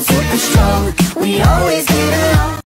super strong. We always